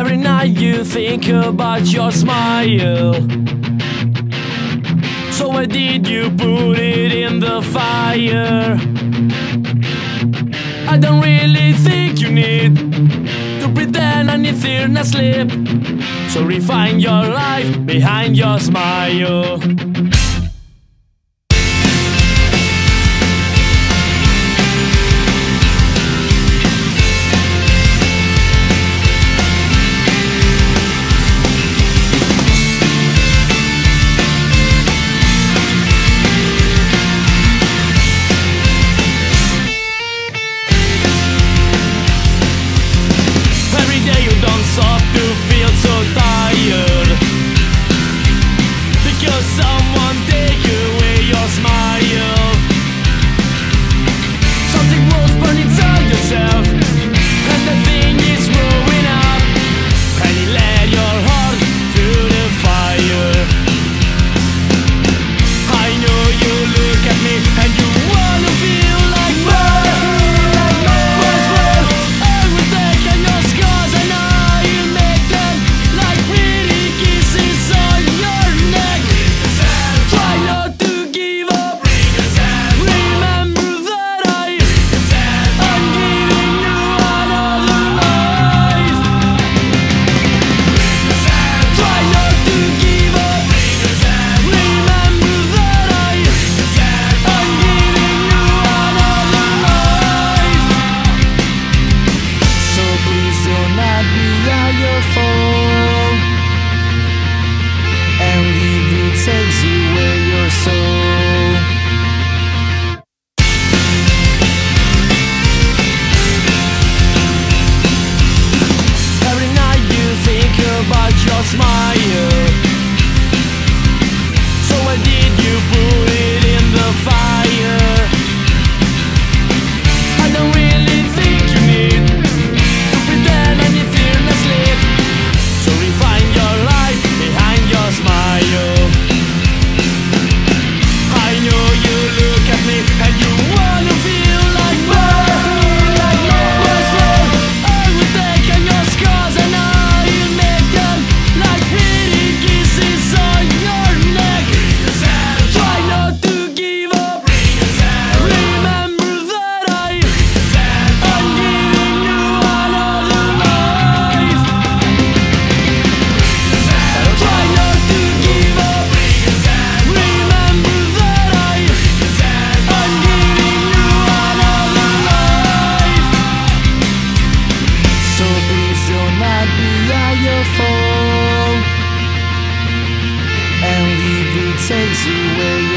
Every night you think about your smile. So why did you put it in the fire? I don't really think you need To pretend anything sleep So refine your life behind your smile. was my year cannot be all your fault And leave it takes away